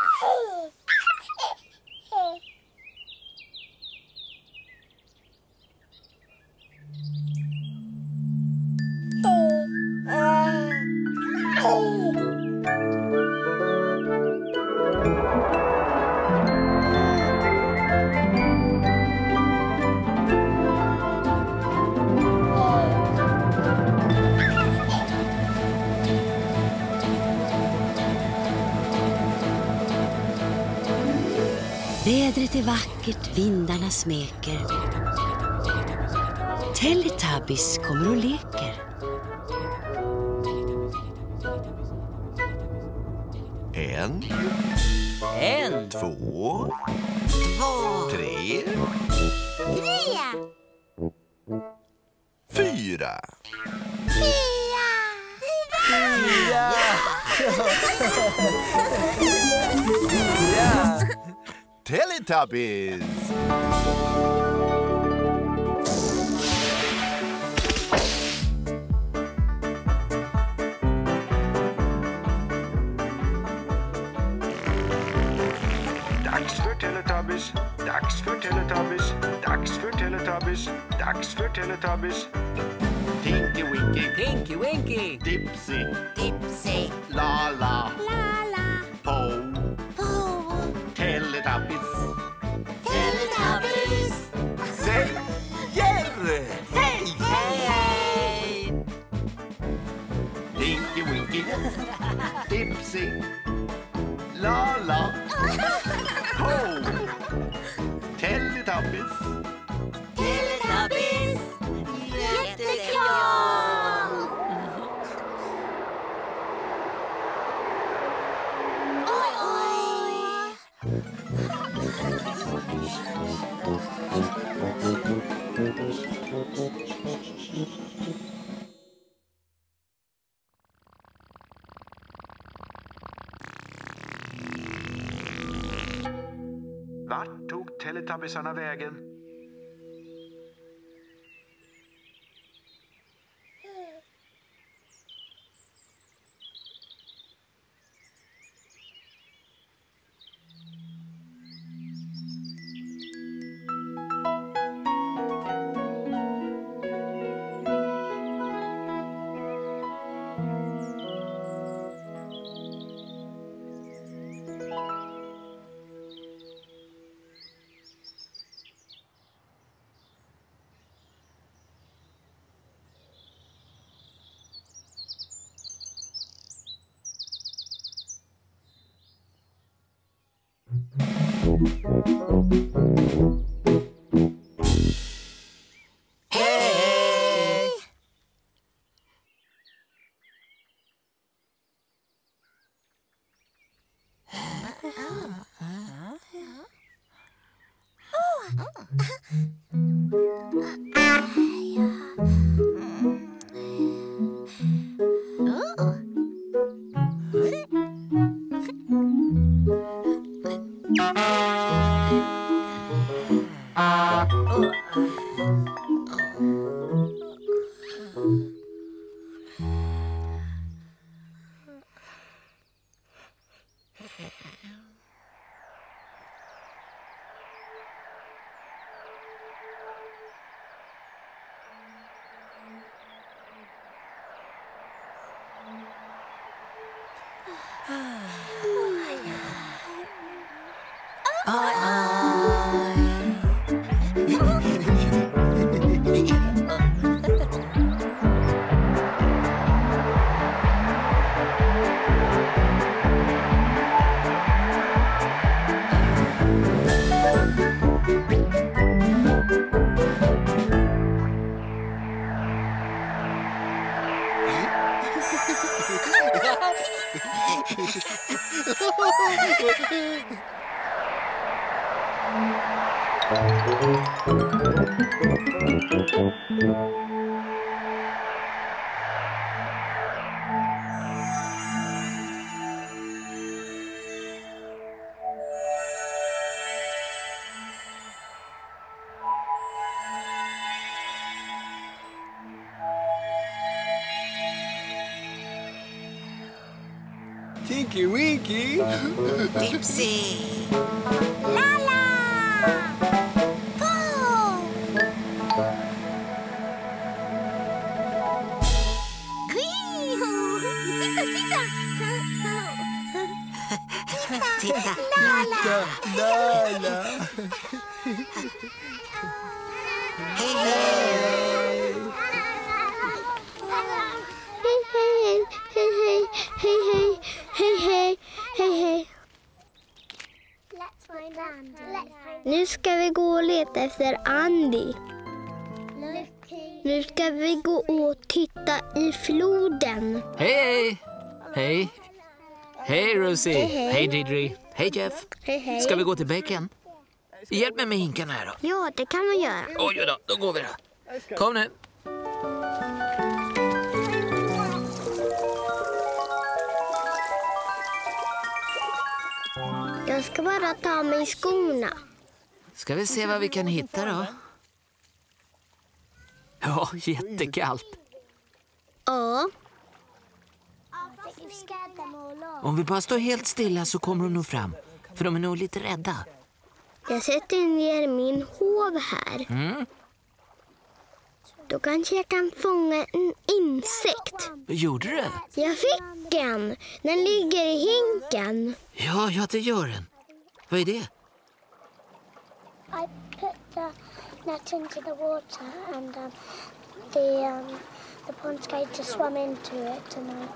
Ow! Vindarna smeker. Teletubbies kommer och leker. En, En, två, två, tre, Tre, fyra. fyra, ja! ja! Teletubbies! Dags för Teletubbies, dags för Teletubbies, dags för Teletubbies, dags för Teletubbies. Tinky Winky, Tinky Winky, Dipsy, Dipsy, Lala, Lala, Vart tog teletubbisarna vägen? Tinky Winky. Deep sea. Gå och leta efter Andy. Nu ska vi gå och titta i floden. Hej! Hej! Hej Rosie! Hej, hej. Hej Didri! Hej Jeff! Hej, hej. Ska vi gå till bäcken? Hjälp mig med hinken här då. Ja, det kan man göra. Oj då, då går vi då. Kom nu. Jag ska bara ta mig skorna. Ska vi se vad vi kan hitta då? Ja, jättekallt. Ja. Om vi bara står helt stilla så kommer de nog fram. För de är nog lite rädda. Jag sätter ner min hov här. Mm. Då kanske jag kan fånga en insekt. Gjorde du? Jag fick en. Den ligger i hinken. Ja, ja, det gör den. Vad är det? I put the net into the water and um, the um, the pond skater swam into it and I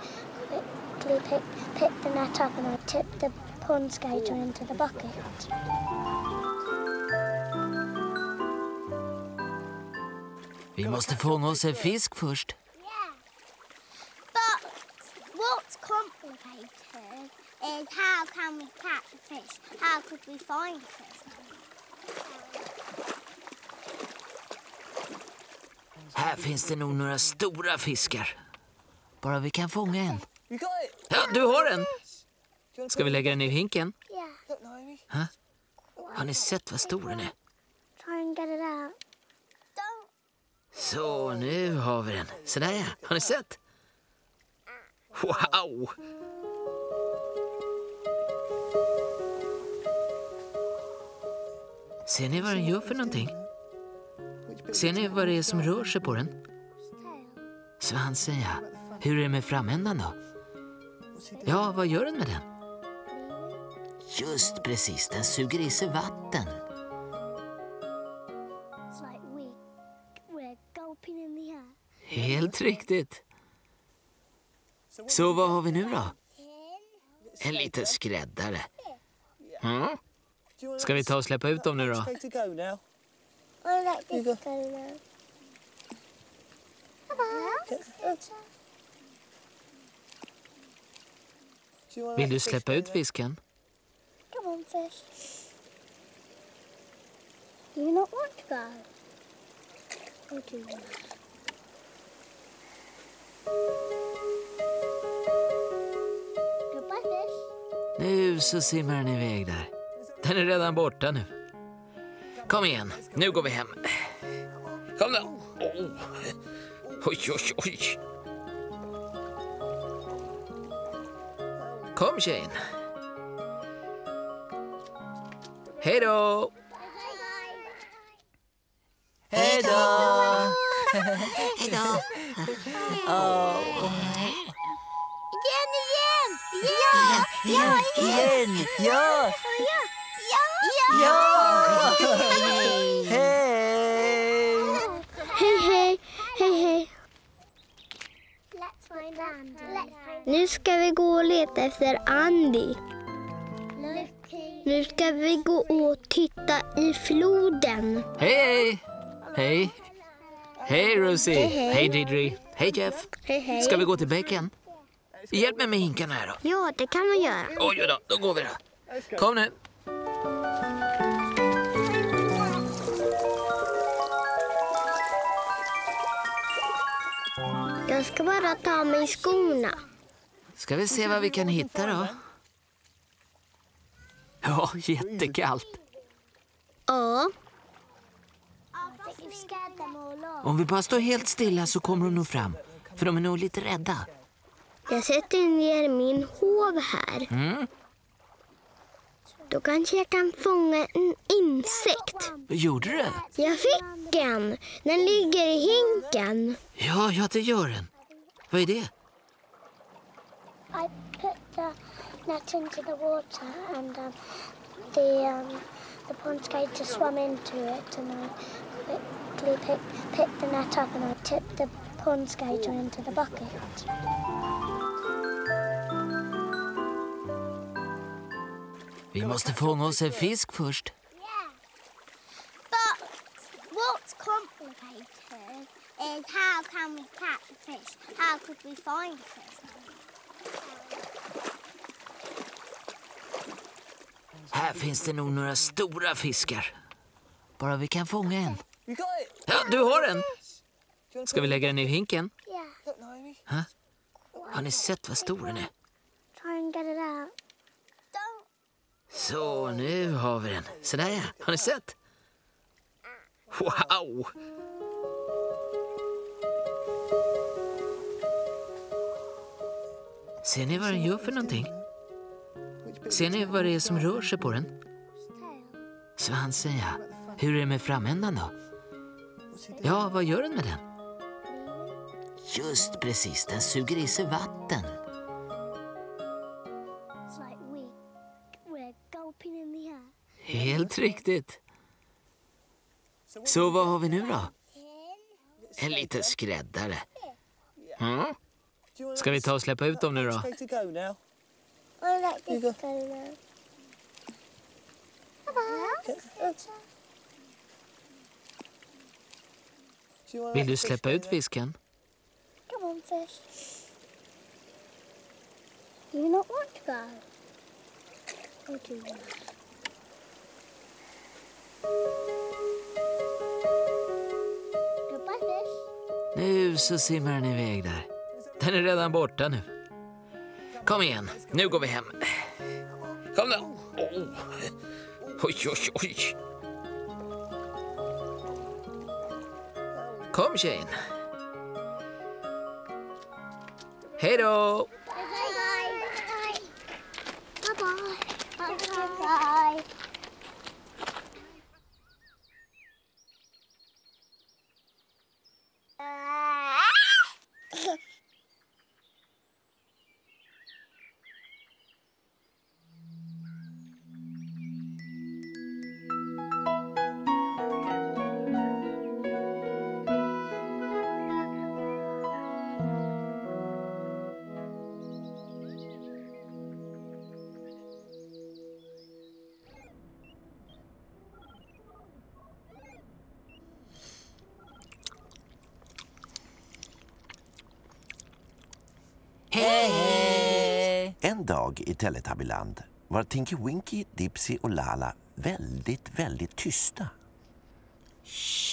quickly picked, picked the net up and I tipped the pond skater into the bucket. Vi måste fånga oss en fisk först. Yeah. But what's complicated is how can we catch a fish? How could we find fish? Här finns det nog några stora fiskar. Bara vi kan fånga en. Ja, du har en! Ska vi lägga den i hinken? Yeah. Har ni sett vad stor den är? Så, nu har vi den. Så där ja. Har ni sett? Wow! Ser ni vad den gör för någonting? Ser ni vad det är som rör sig på den? Svansen ja. Hur är det med framändan då? Ja, vad gör den med den? Just precis, den suger i sig vatten. Helt riktigt. Så vad har vi nu då? En liten skräddare. Mm. Ska vi ta och släppa ut dem nu då? I like this go now. Vill du släppa ut fisken? Come on, fish. You not want to go? Or do you want? Goodbye, fish. Nu så simmar den iväg där. Den är redan borta nu. Kom igen, nu går vi hem. Kom då. Oh. Oj, oj, oj. Kom tjejen. Hej då! Hej då! Hej då! Igen, igen! Ja! Igen, igen! Ja! Ja! Ja! Hej! Hej, hej, hej, hej. Let's find Andy. Let's find Nu ska vi gå och leta efter Andy. Nu ska vi gå och titta i floden. Hej! Hej! Hej Rosie! Hej, hej. Hej Didri! Hej Jeff! Hej, hej. Ska vi gå till bäcken? Hjälp mig med hinken här då. Ja, det kan man göra. Oj då, då går vi då. Kom nu. Jag ska bara ta mig skorna. Ska vi se vad vi kan hitta då? Ja, jättekallt. Ja. Om vi bara står helt stilla så kommer de nog fram. För de är nog lite rädda. Jag sätter ner min hov här. Mm. Då kanske jag kan fånga en insekt. Gjorde du det? Jag fick en. Den ligger i hinken. Ja, ja, det gör den. Är det? I put the net into the water and um, the um, the pond skater swam into it and I quickly picked, picked the net up and I tipped the pond skater into the bucket. Vi måste fånga oss en fisk först. But what's complicated is how can we catch a fish? How could we find a fish? Här finns det nog några stora fiskar. Bara vi kan fånga en. Ja, du har en. Ska vi lägga den i hinken? Look, Naomi. Har ni sett vad stor den är? Så, nu har vi den. Så där ja. Har ni sett? Wow! Ser ni vad den gör för någonting? Ser ni vad det är som rör sig på den? Svansen, ja. Hur är det med framändan då? Ja, vad gör den med den? Just precis, den suger i sig vatten. Helt riktigt. Så vad har vi nu då? En liten skräddare. Mm. Do want Ska vi ta och släppa ut dem nu då? Do want Vill du släppa ut fisken? Come on, fish. You not want to go? Or do you? Goodbye, fish. Nu så simmar den iväg där. Den är redan borta nu. Kom igen, nu går vi hem. Kom då. Oh. Oj, oj, oj. Kom tjejen. Hej då! Bye. Bye. Bye. Bye. Bye. En dag i Teletubbyland var Tinky Winky, Dipsy och Lala väldigt, väldigt tysta. Shh.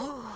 Åh,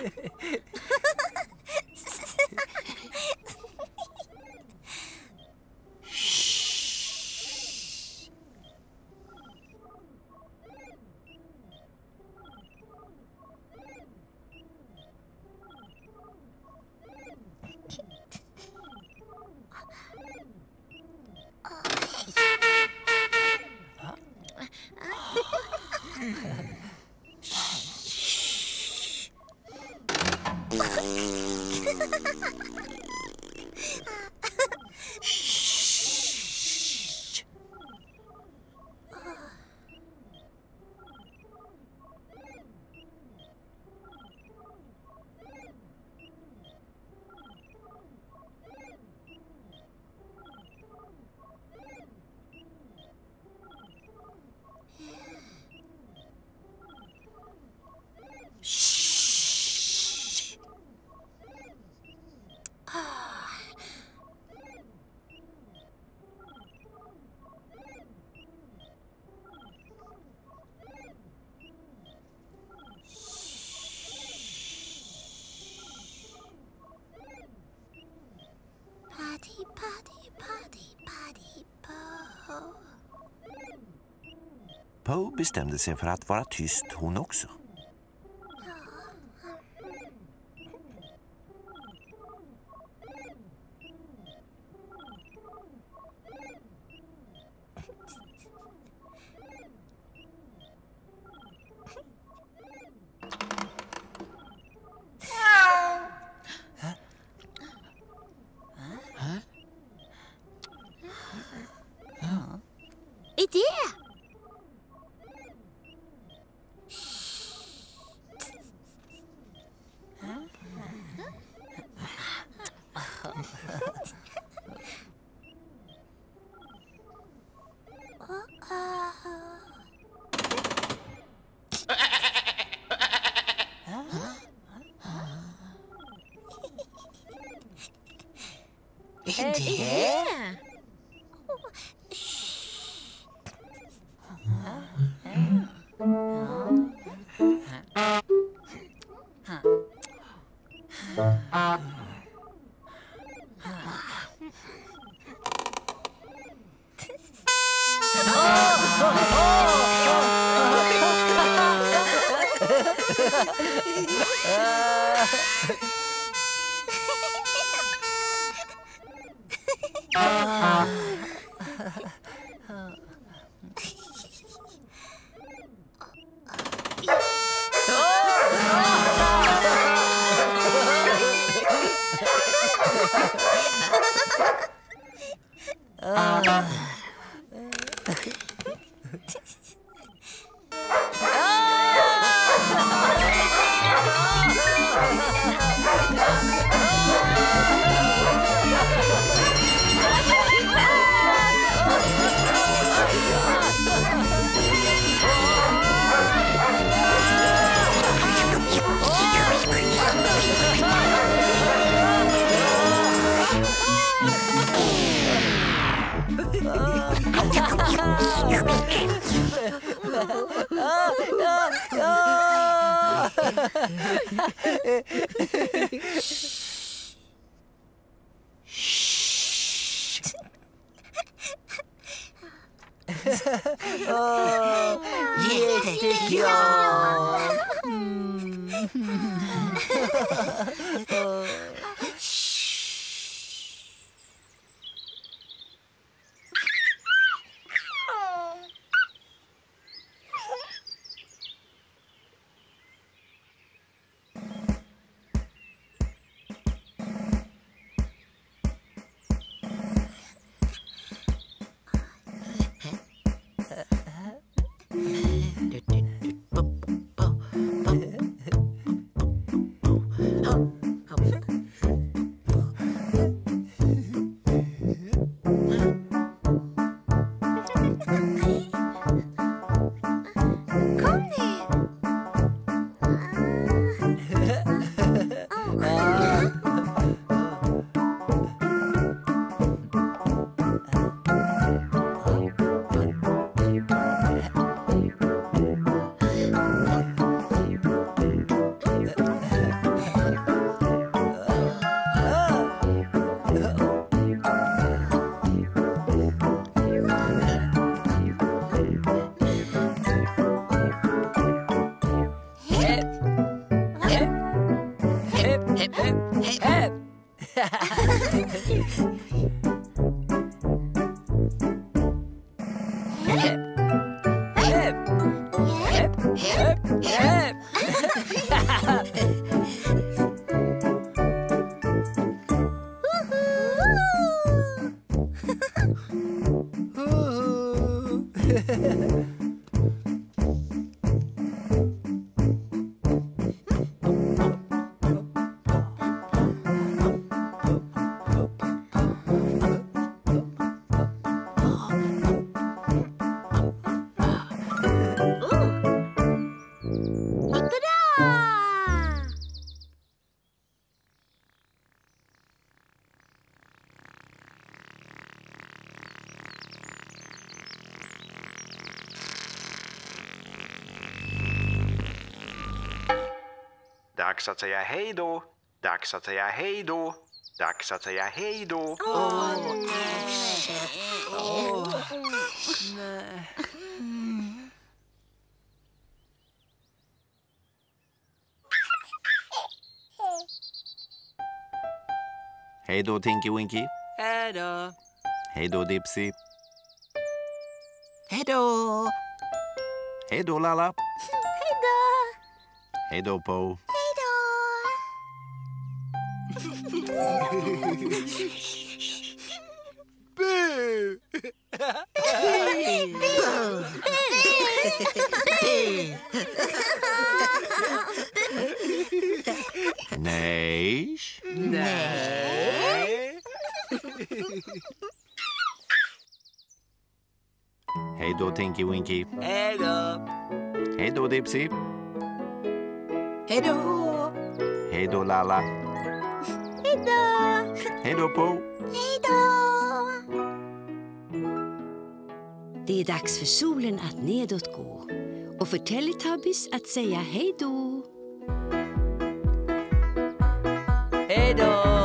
Paddy, paddy, paddy, paddy, po. Poe bestämde sig för att vara tyst hon också. 네? 네. 出てきよう。hip, hip, hip, hip. Dags att säga hej då. Dags att säga hej då. Dags att säga hej då. Hej då Tinky Winky. Hej då. Hej då Dipsy. Hej då. Hej då Lalla. Hej då! Hej då Po. Hej då! Nej. Nej. Hej då Tinky Winky. Hej då. Hej då Dipsy. Hej då. Hej då Lalla. Hej då! Po. Hej då! Det är dags för solen att nedåt gå och för Teletubbies att säga hej då. Hej då.